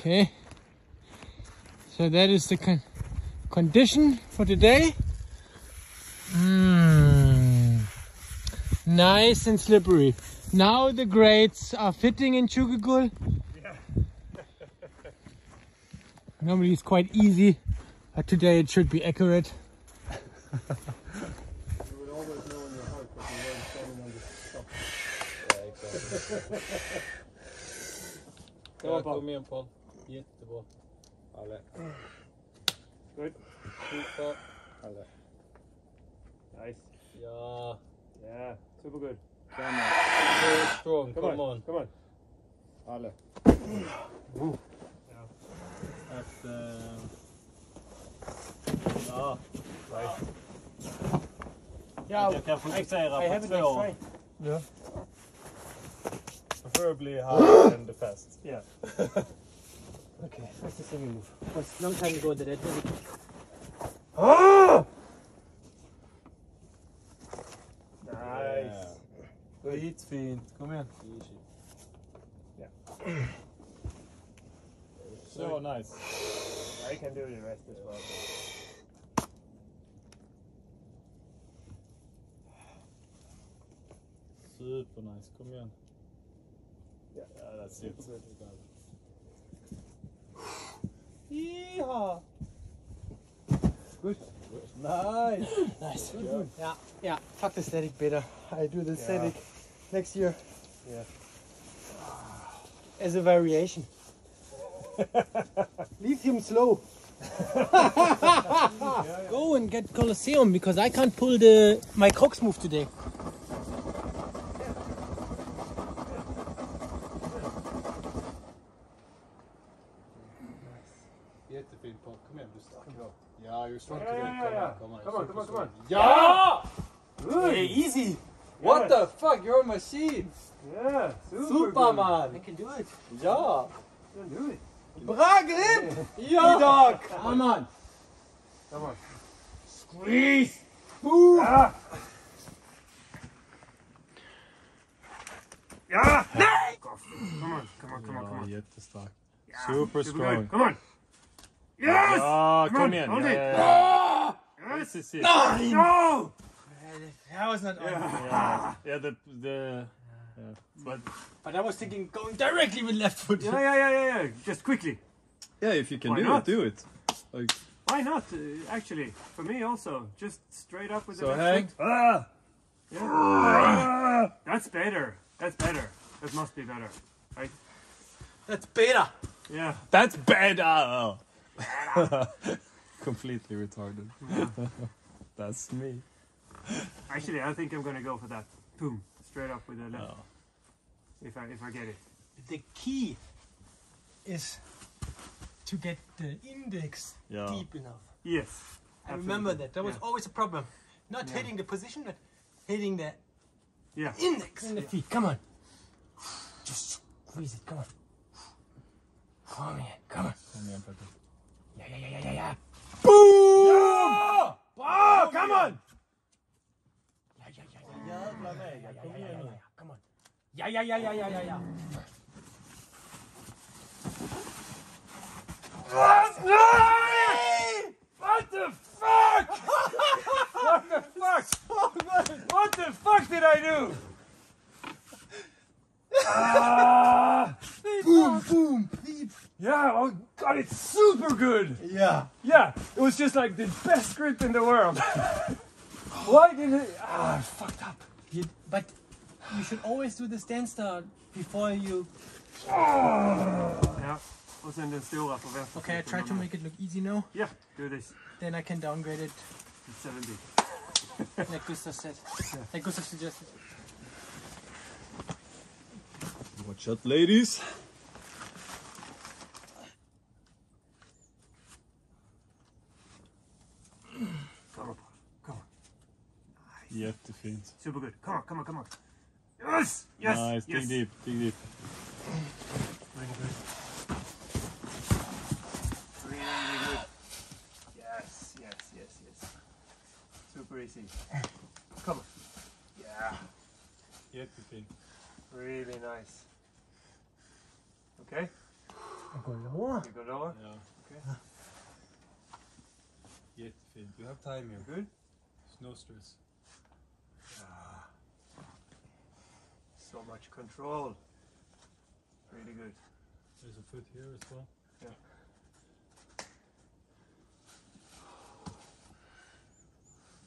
Okay. So that is the con condition for today. Mm. Nice and slippery. Now the grades are fitting in Kjugekull. Normally it's quite easy, but today it should be accurate. Ja, kom igen Paul. Jättebra. Alle. Good. Super. Alle. Nice. Ja. Yeah. Super good. So strong. Come, Come, on. Come on. Alle. Att, eh, ja. Nice. Jag kan fokusera I på have it två. next try. Yeah. Preferably higher than the fast. Yeah. Okay, that's the singing move. It was a long time ago that I did it. Nice. Skitfint. Kom Yeah. so nice. I can do the rest as well. Super nice. Come igen. Yeah. Yeah, that's it. Yeehaw. Good. Nice. Nice. Yeah, yeah. Fuck the static better. I do the static next year Yeah. as a variation. Leave him slow. Go and get Colosseum because I can't pull the my Crocs move today. Jättefint Paul. Kom igen, du är stark idag. Ja, you're strong Yeah, today. yeah, yeah. Come on, Come on, come on, come on. Ja! Good. easy. What the fuck? You're a machine! Yeah. Super Superman! I can do it. Ja! Good. You can do it. Bra grip! Ja! Dog! Come on! Come on. Squeeze! Ah. Yeah. Come on, come on, come on, come Ja, on. jättestark. Yeah, Super good. strong. Come on. Yes. Ja, Come kom on, igen. hold Ja, it. ja, ja. Yes. This is it. No. That was not on. Yeah, yeah, the the yeah. But But I was thinking going directly with left foot. Yeah, yeah, yeah, yeah, yeah. Just quickly. Yeah, if you can Why do not? it, do it. Like, Why not? Uh, actually, for me also, just straight up with the left Hank, foot. Ah. Yeah. That's better. That's better. That must be better, right? That's better. Yeah. that's better. Completely retarded. that's me. Actually, I think I'm gonna go for that. Boom. Straight up with the left. Ja. If I if I get it. The key is to get the index Ja. deep enough. Yes. I remember that. That was Yeah. always a problem. Not Yeah. hitting the position, but hitting the Yeah. index in the feet. Come on. Just squeeze it. Come on. Come on, come on. Kom igen Yeah, yeah, yeah, yeah, yeah, yeah. Ja! Oh, come on! Yeah, yeah, yeah, yeah. Yeah, yeah, yeah, yeah, yeah. Come on. Yeah, yeah, yeah, yeah, yeah, yeah, yeah. What the fuck? what the fuck? what the fuck did I do? Ah, Boom, boom, beep. yeah, oh god, it's super good. Yeah. Yeah, it was just like the best grip in the world. Why did it? Ah, I fucked up. You, but you should always do the stand start before you. Ja, och sen den stora på vänster. Okay, I try to make it look easy now. Yeah, do this. Then I can downgrade it It's 70. like Gustav said. Like Gustav suggested. watch out, ladies. Come on, come on. Jättefint. Super good. Come on, come on, come on. Yes, yes, nice, yes. dig deep, dig deep. Really good. Really good. Yes, yes, yes, yes. Super easy. Come on. Yeah, Jättefint. really nice. Okay. I go lower. You go lower. Yeah. Yet, Finn, you have time here. Good. There's no stress. So much control. Really good. There's a foot here as well. Yeah.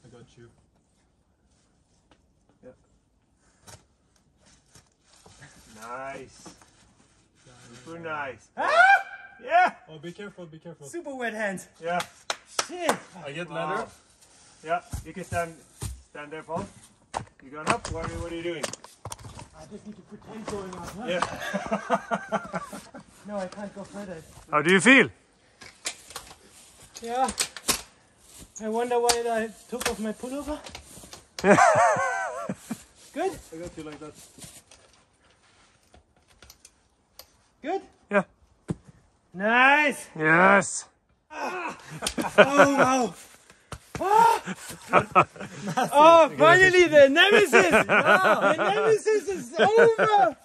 I got you. Yeah. Nice. Super yeah, yeah. nice. Yeah. Oh, be careful, be careful. Super wet hands. Yeah. Shit. I get Wow. ladder. Yeah. You can stand stand there, Paul. You going up? What are, what are you doing? I just need to pretend going up. Huh? Yeah. No, I can't go further. How do you feel? Yeah. I wonder why I took off my pullover. Good? I got you like that. Good? Yeah. Nice! Yes. Ah! Oh, wow! Ah, ah, oh, finally the nemesis! Ah, the nemesis is over!